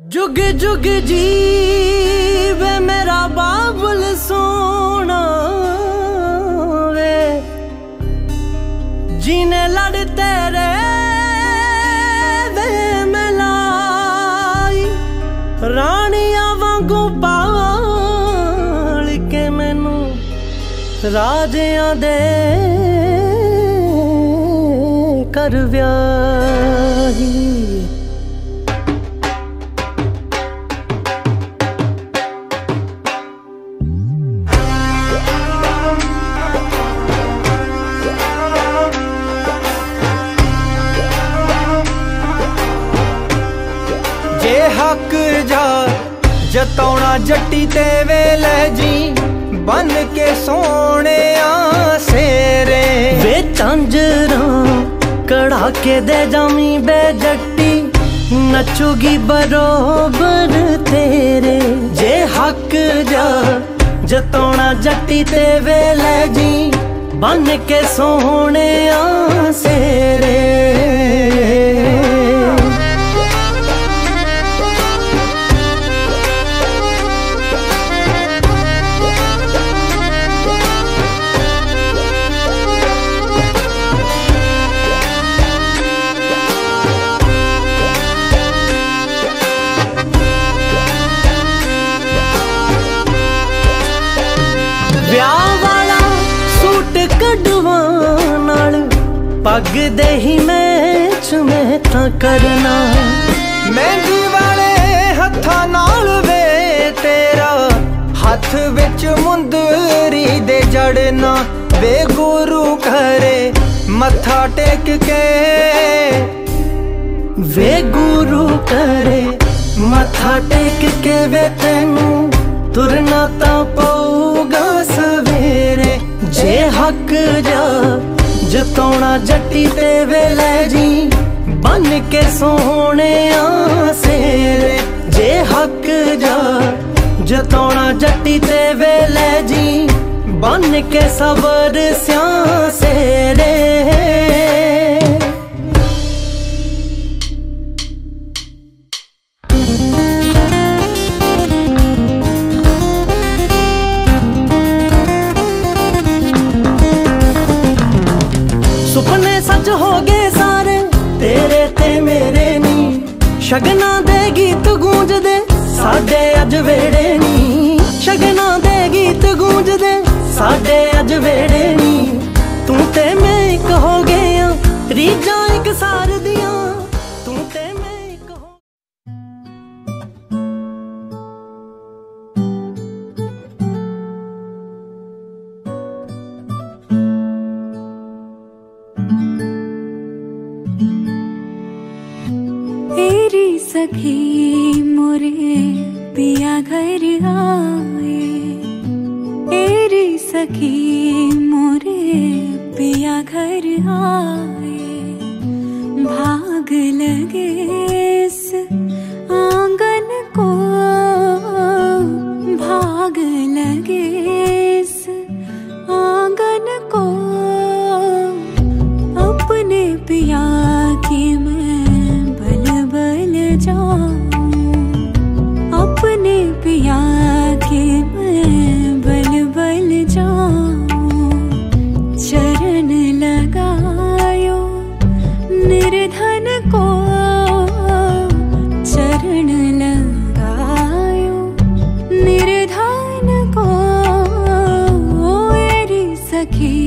ਜੁਗ ਜੁਗ ਜੀਵੇ ਮੇਰਾ ਬਾਬਲ ਸੋਣਾ ਵੇ। ਜੀਨੇ ਲੜ ਤੇਰੇ ਵੇ ਮਲਾਈ ਰਾਣੀਆਂ ਵਾਂਗੂ ਪਾਲ ਕੇ ਮੈਨੂੰ ਰਾਜਿਆਂ ਦੇ ਕਰ ਵਿਆਹੀ। ਹੱਕ ਜਾ, ਜਤਾਉਣਾ ਜੱਟੀ ਤੇ ਵੇਲੇ ਜੀ, ਬਨ ਕੇ ਸੋਹਣਿਆ ਸੇਰੇ। ਵੇ ਚਾਂਜਰਾਂ ਕੜਾ ਕੇ ਦੇ ਜਾਮੀ ਬੇ ਜੱਟੀ, ਨੱਚੂਗੀ ਬਰੋਬਰ ਤੇਰੇ। ਜੇ ਹੱਕ ਜਾ, ਜਤਾਉਣਾ ਜੱਟੀ ਤੇ ਵੇਲੇ ਜੀ, ਬਨ ਕੇ ਸੋਹਣਿਆ ਸੇਰੇ। ਪੱਗ ਦੇ ਹੀ ਮੈਚ ਮੈਂ ਤਾਂ ਕਰਨਾ। ਮਹਿੰਦੀ ਵਾਲੇ ਹੱਥਾਂ ਨਾਲ ਵੇ ਤੇਰਾ, ਹੱਥ ਵਿੱਚ ਮੁੰਦਰੀ ਦੇ ਜੜਨਾ। ਵੇ ਗੁਰੂ ਘਰੇ ਮੱਥਾ ਟੇਕ ਕੇ। ਵੇ ਗੁਰੂ ਕਰੇ ਮੱਥਾ ਟੇਕ ਕੇ ਵੇ ਤੈਨੂੰ, ਤੁਰਨਾ ਤਾਂ ਪਊਗਾ ਸਵੇਰੇ। ਜੇ ਹੱਕ ਜਾ ਜਤਾਉਣਾ ਜੱਟੀ ਤੇ ਵੇ ਲੈ ਜੀ ਬਨ ਕੇ ਸੋਹਣਿਆ ਸੇਰੇ ਜੇ ਹੱਕ ਜਾ ਜਤਾਉਣਾ ਜੱਟੀ ਤੇ ਵੇਲੇ ਜੀ ਬਨ ਕੇ ਸਬਰ ਸਿਆਂ ਸੇਰੇ ਸ਼ਗਨਾਂ ਦੇ ਗੀਤ ਗੂੰਜਦੇ, ਸਾਡੇ ਅੱਜ ਵੇੜੇ ਨੀ। ਸ਼ਗਨਾਂ ਦੇ ਗੀਤ ਗੂੰਜਦੇ, ਸਾਡੇ ਅੱਜ ਵੇੜੇ ਨੀ। ਤੂੰ ਤੇ ਮੈਂ ਇੱਕ ਹੋ ਗਏ ਆ ਰੀਜਾਂ ਇੱਕ ਸਾਰ ਦੀ सखी मोरे पिया घर आए। तेरी सखी मोरे पिया घर आए। भाग लगे aquí.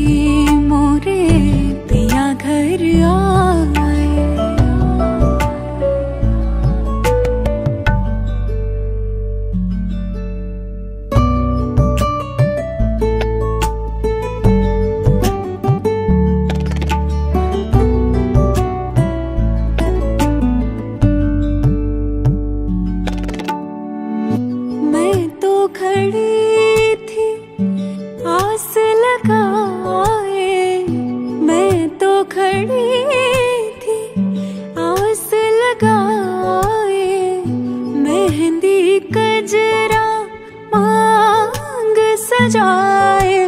जाए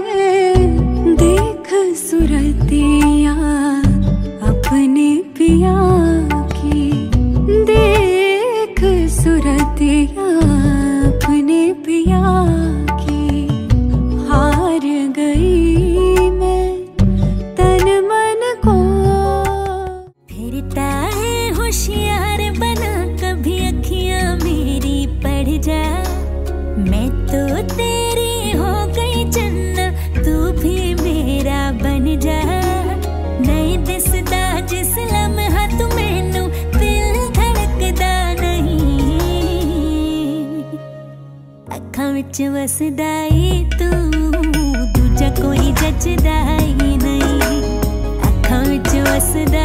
देख सुरती। ਵਿੱਚ ਵਸਦਾ ਏ ਤੂੰ ਦੂਜਾ ਕੋਈ ਜੱਜਦਾ ਹੀ ਨਹੀਂ। ਅੱਖਾਂ ਵਿੱਚ ਵਸਦਾ